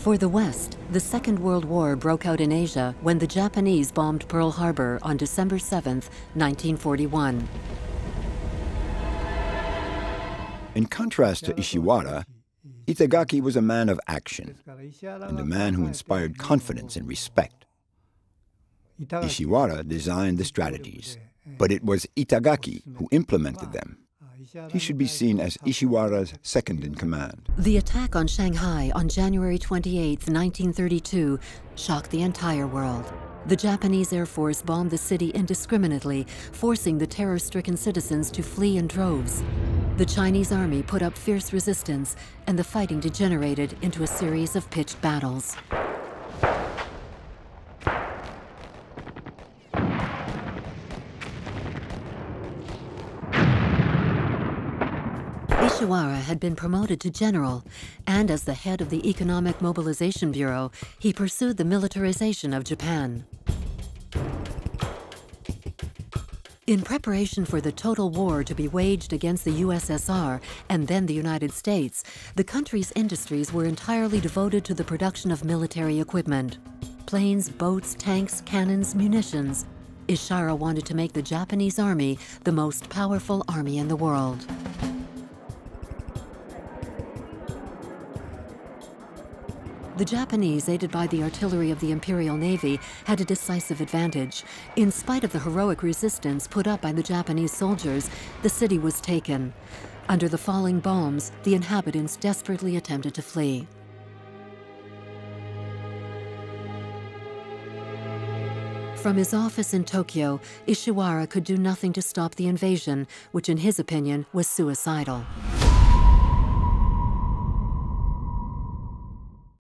For the West, the Second World War broke out in Asia when the Japanese bombed Pearl Harbor on December 7, 1941. In contrast to Ishiwara, Itagaki was a man of action and a man who inspired confidence and respect. Ishiwara designed the strategies, but it was Itagaki who implemented them. He should be seen as Ishiwara's second in command. The attack on Shanghai on January 28, 1932, shocked the entire world. The Japanese Air Force bombed the city indiscriminately, forcing the terror stricken citizens to flee in droves. The Chinese army put up fierce resistance, and the fighting degenerated into a series of pitched battles. Ishiwara had been promoted to general, and as the head of the Economic Mobilization Bureau, he pursued the militarization of Japan. In preparation for the total war to be waged against the USSR and then the United States, the country's industries were entirely devoted to the production of military equipment. Planes, boats, tanks, cannons, munitions. Ishiwara wanted to make the Japanese army the most powerful army in the world. The Japanese, aided by the artillery of the Imperial Navy, had a decisive advantage. In spite of the heroic resistance put up by the Japanese soldiers, the city was taken. Under the falling bombs, the inhabitants desperately attempted to flee. From his office in Tokyo, Ishiwara could do nothing to stop the invasion, which in his opinion was suicidal.